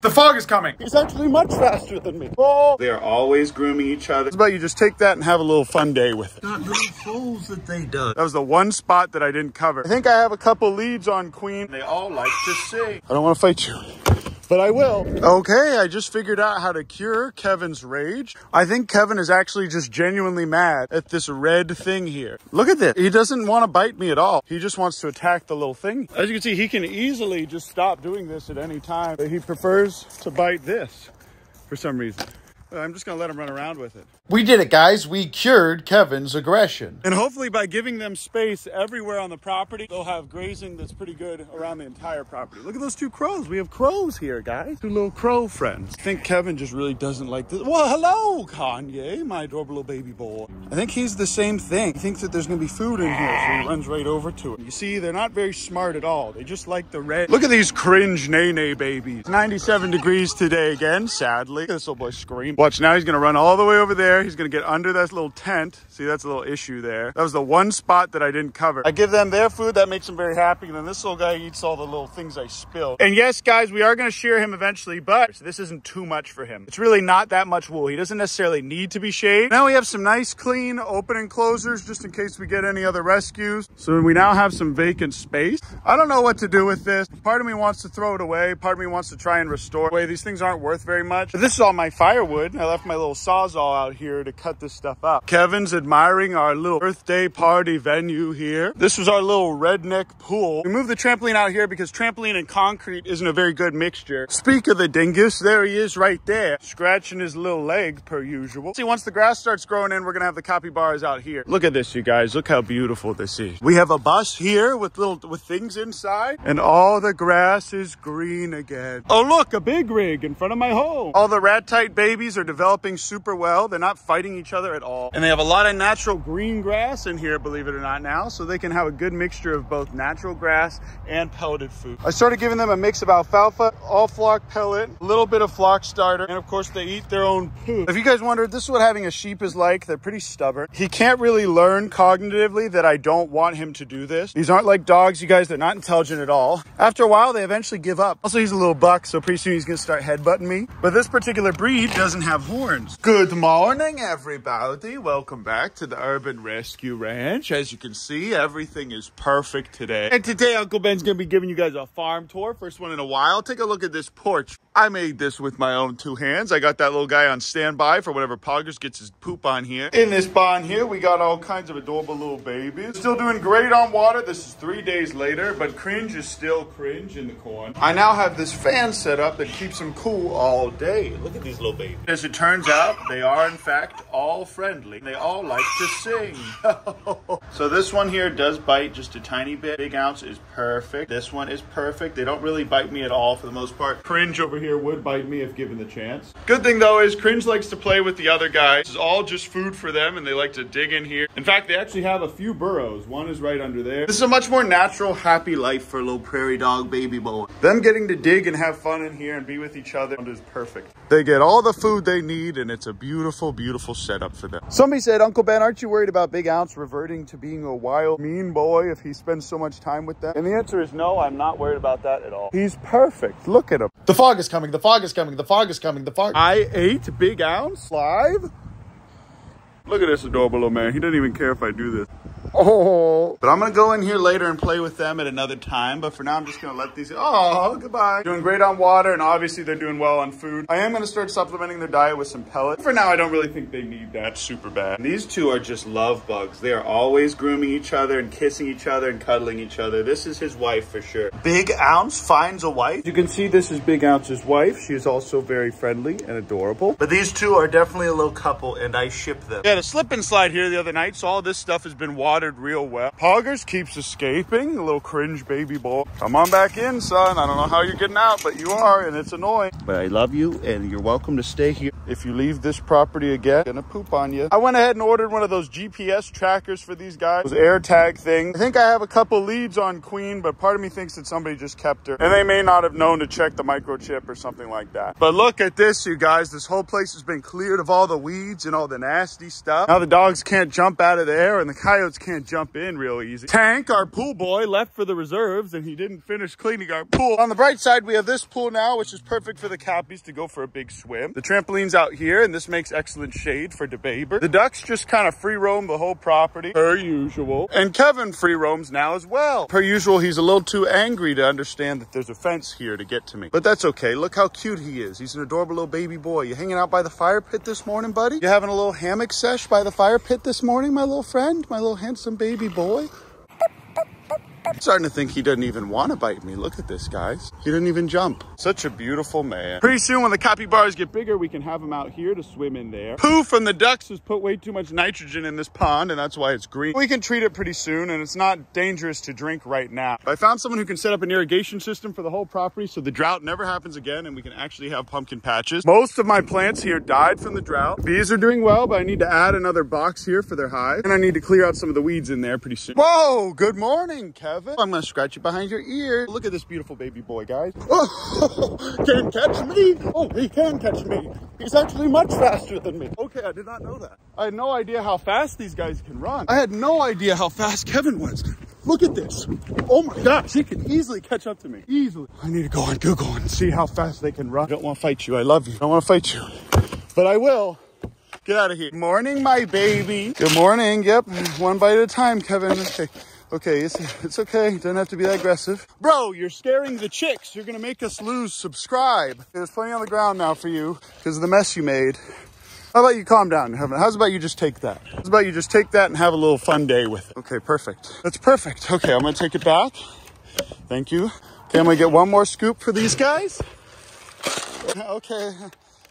The fog is coming. He's actually much faster than me. Oh, they are always grooming each other. It's about you just take that and have a little fun day with it. Got little holes that they dug. That was the one spot that I didn't cover. I think I have a couple leads on Queen. They all like to sing. I don't want to fight you but I will. Okay, I just figured out how to cure Kevin's rage. I think Kevin is actually just genuinely mad at this red thing here. Look at this. He doesn't want to bite me at all. He just wants to attack the little thing. As you can see, he can easily just stop doing this at any time. But he prefers to bite this for some reason. I'm just gonna let him run around with it. We did it, guys. We cured Kevin's aggression. And hopefully by giving them space everywhere on the property, they'll have grazing that's pretty good around the entire property. Look at those two crows. We have crows here, guys. Two little crow friends. I think Kevin just really doesn't like this. Well, hello, Kanye, my adorable little baby boy. I think he's the same thing. He thinks that there's gonna be food in here, so he runs right over to it. You see, they're not very smart at all. They just like the red. Look at these cringe nay-nay babies. 97 degrees today again, sadly. This little boy scream. Watch, now he's gonna run all the way over there. He's gonna get under that little tent. See, that's a little issue there. That was the one spot that I didn't cover. I give them their food, that makes them very happy. And then this little guy eats all the little things I spill. And yes, guys, we are gonna shear him eventually, but this isn't too much for him. It's really not that much wool. He doesn't necessarily need to be shaved. Now we have some nice, clean open enclosures just in case we get any other rescues. So we now have some vacant space. I don't know what to do with this. Part of me wants to throw it away. Part of me wants to try and restore it. These things aren't worth very much. But this is all my firewood. I left my little sawzall out here to cut this stuff up. Kevin's admiring our little birthday party venue here. This was our little redneck pool. We moved the trampoline out here because trampoline and concrete isn't a very good mixture. Speak of the dingus, there he is right there, scratching his little leg per usual. See, once the grass starts growing in, we're gonna have the capybaras out here. Look at this, you guys. Look how beautiful this is. We have a bus here with little with things inside, and all the grass is green again. Oh, look, a big rig in front of my home. All the ratite babies are developing super well. They're not fighting each other at all. And they have a lot of natural green grass in here, believe it or not now, so they can have a good mixture of both natural grass and pelleted food. I started giving them a mix of alfalfa, all flock pellet, a little bit of flock starter, and of course they eat their own poo. If you guys wondered, this is what having a sheep is like. They're pretty stubborn. He can't really learn cognitively that I don't want him to do this. These aren't like dogs, you guys. They're not intelligent at all. After a while, they eventually give up. Also, he's a little buck, so pretty soon he's gonna start headbutting me. But this particular breed doesn't have horns. Good morning, everybody. Welcome back to the Urban Rescue Ranch. As you can see, everything is perfect today. And today, Uncle Ben's gonna be giving you guys a farm tour. First one in a while. Take a look at this porch. I made this with my own two hands. I got that little guy on standby for whenever Poggers gets his poop on here. In this barn here, we got all kinds of adorable little babies. Still doing great on water. This is three days later, but cringe is still cringe in the corn. I now have this fan set up that keeps them cool all day. Look at these little babies. As it turns out, they are in fact all friendly. They all like to sing. so this one here does bite just a tiny bit. Big ounce is perfect. This one is perfect. They don't really bite me at all for the most part. Cringe over here would bite me if given the chance. Good thing though is Cringe likes to play with the other guys. This is all just food for them and they like to dig in here. In fact, they actually have a few burrows. One is right under there. This is a much more natural, happy life for a little prairie dog baby boy. Them getting to dig and have fun in here and be with each other is perfect. They get all the food they need and it's a beautiful, beautiful setup for them. Somebody said, Uncle Ben, aren't you worried about Big Ounce reverting to being a wild, mean boy if he spends so much time with them? And the answer is no, I'm not worried about that at all. He's perfect. Look at him. The fog is coming. The fog is coming. The fog is coming. The fog. I ate Big Ounce live. Look at this adorable little man. He doesn't even care if I do this. Oh, but I'm gonna go in here later and play with them at another time. But for now, I'm just gonna let these. Oh, goodbye. Doing great on water, and obviously they're doing well on food. I am gonna start supplementing their diet with some pellets. For now, I don't really think they need that super bad. These two are just love bugs. They are always grooming each other and kissing each other and cuddling each other. This is his wife for sure. Big Ounce finds a wife. You can see this is Big Ounce's wife. She is also very friendly and adorable. But these two are definitely a little couple, and I ship them. Had a slip and slide here the other night, so all this stuff has been watered real well. Poggers keeps escaping, a little cringe baby boy. Come on back in, son. I don't know how you're getting out, but you are, and it's annoying. But I love you, and you're welcome to stay here. If you leave this property again, I'm gonna poop on you. I went ahead and ordered one of those GPS trackers for these guys, those air tag things. I think I have a couple leads on Queen, but part of me thinks that somebody just kept her. And they may not have known to check the microchip or something like that. But look at this, you guys. This whole place has been cleared of all the weeds and all the nasty stuff. Now the dogs can't jump out of there, and the coyotes can't can't jump in real easy. Tank, our pool boy, left for the reserves and he didn't finish cleaning our pool. On the bright side, we have this pool now, which is perfect for the cappies to go for a big swim. The trampoline's out here and this makes excellent shade for DaBaby. The ducks just kind of free roam the whole property per usual. And Kevin free roams now as well. Per usual, he's a little too angry to understand that there's a fence here to get to me. But that's okay. Look how cute he is. He's an adorable little baby boy. You hanging out by the fire pit this morning, buddy? You having a little hammock sesh by the fire pit this morning, my little friend? My little handsome baby boy? Starting to think he doesn't even want to bite me. Look at this, guys. He didn't even jump. Such a beautiful man. Pretty soon when the capybaras get bigger, we can have them out here to swim in there. Poo from the ducks has put way too much nitrogen in this pond, and that's why it's green. We can treat it pretty soon, and it's not dangerous to drink right now. I found someone who can set up an irrigation system for the whole property so the drought never happens again, and we can actually have pumpkin patches. Most of my plants here died from the drought. Bees are doing well, but I need to add another box here for their hive, and I need to clear out some of the weeds in there pretty soon. Whoa, good morning, Kevin. I'm gonna scratch you behind your ear. Look at this beautiful baby boy, guys. Oh, can't catch me. Oh, he can catch me. He's actually much faster than me. Okay, I did not know that. I had no idea how fast these guys can run. I had no idea how fast Kevin was. Look at this. Oh my gosh, he can easily catch up to me. Easily. I need to go on Google and see how fast they can run. I don't want to fight you. I love you. I don't want to fight you. But I will. Get out of here. Morning, my baby. Good morning. Yep. One bite at a time, Kevin. Okay. Okay, it's, it's okay. Don't have to be that aggressive. Bro, you're scaring the chicks. You're gonna make us lose. Subscribe. There's plenty on the ground now for you because of the mess you made. How about you calm down, Heaven? How's about you just take that? How's about you just take that and have a little fun day with it? Okay, perfect. That's perfect. Okay, I'm gonna take it back. Thank you. Okay, I'm gonna get one more scoop for these guys. Okay.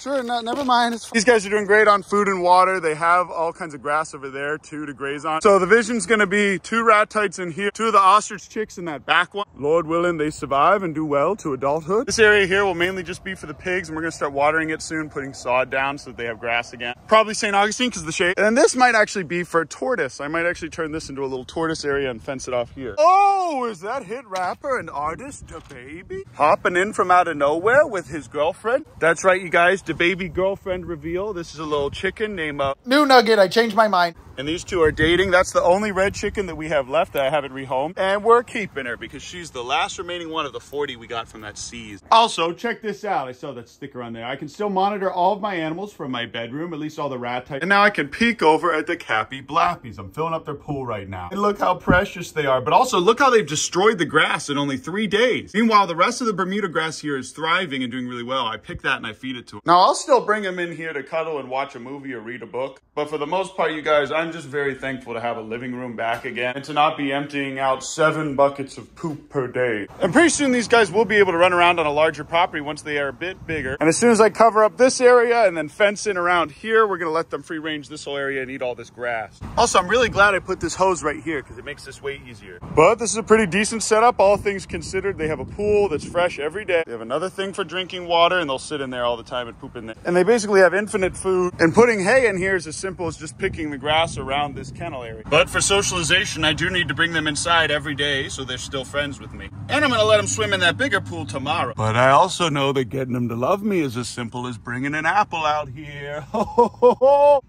Sure, no, never mind. These guys are doing great on food and water. They have all kinds of grass over there too to graze on. So the vision's gonna be two ratites in here, two of the ostrich chicks in that back one. Lord willing, they survive and do well to adulthood. This area here will mainly just be for the pigs and we're gonna start watering it soon, putting sod down so that they have grass again. Probably St. Augustine because of the shade. And this might actually be for a tortoise. I might actually turn this into a little tortoise area and fence it off here. Oh, is that hit rapper and artist DaBaby? Hopping in from out of nowhere with his girlfriend. That's right, you guys the baby girlfriend reveal. This is a little chicken named uh, New Nugget, I changed my mind. And these two are dating. That's the only red chicken that we have left that I haven't rehomed. And we're keeping her because she's the last remaining one of the 40 we got from that season. Also, check this out. I saw that sticker on there. I can still monitor all of my animals from my bedroom, at least all the ratites. And now I can peek over at the Cappy Blappies. I'm filling up their pool right now. And look how precious they are. But also, look how they've destroyed the grass in only three days. Meanwhile, the rest of the Bermuda grass here is thriving and doing really well. I pick that and I feed it to them. Now, I'll still bring them in here to cuddle and watch a movie or read a book. But for the most part, you guys, I'm just very thankful to have a living room back again and to not be emptying out seven buckets of poop per day. And pretty soon these guys will be able to run around on a larger property once they are a bit bigger. And as soon as I cover up this area and then fence in around here, we're gonna let them free range this whole area and eat all this grass. Also, I'm really glad I put this hose right here because it makes this way easier. But this is a pretty decent setup, all things considered. They have a pool that's fresh every day. They have another thing for drinking water and they'll sit in there all the time and poop in there. And they basically have infinite food. And putting hay in here is as simple as just picking the grass around this kennel area. But for socialization, I do need to bring them inside every day so they're still friends with me. And I'm gonna let them swim in that bigger pool tomorrow. But I also know that getting them to love me is as simple as bringing an apple out here.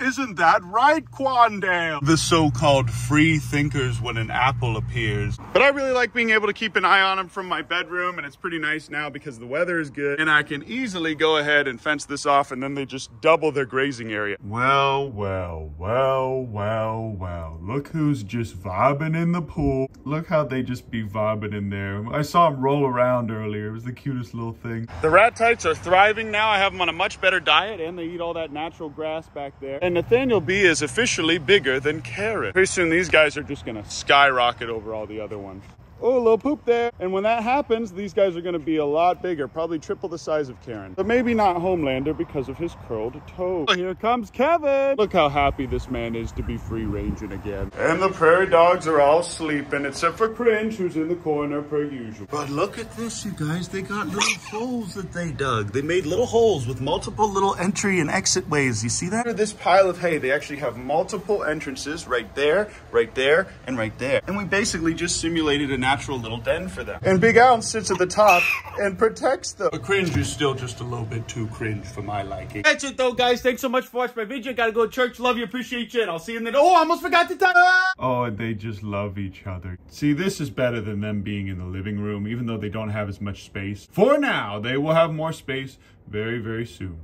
Isn't that right, Quandale? The so-called free thinkers when an apple appears. But I really like being able to keep an eye on them from my bedroom and it's pretty nice now because the weather is good and I can easily go ahead and fence this off and then they just double their grazing area. Well, well, well, well, well. Look who's just vibing in the pool. Look how they just be vibing in there. I saw them roll around earlier. It was the cutest little thing. The ratites are thriving now. I have them on a much better diet and they eat all that natural grass back there. And Nathaniel B is officially bigger than Carrot. Pretty soon these guys are just gonna skyrocket over all the other ones. Oh, a little poop there. And when that happens, these guys are gonna be a lot bigger, probably triple the size of Karen. But maybe not Homelander because of his curled toe. Here comes Kevin. Look how happy this man is to be free ranging again. And the prairie dogs are all sleeping, except for Cringe, who's in the corner per usual. But look at this, you guys. They got little holes that they dug. They made little holes with multiple little entry and exit ways. You see that? Under this pile of hay, they actually have multiple entrances right there, right there, and right there. And we basically just simulated a natural little den for them. And Big Al sits at the top and protects them. But Cringe is still just a little bit too cringe for my liking. That's it though, guys. Thanks so much for watching my video. Gotta go to church. Love you, appreciate you, and I'll see you in the... Oh, I almost forgot to tell... Oh, and they just love each other. See, this is better than them being in the living room, even though they don't have as much space. For now, they will have more space very, very soon.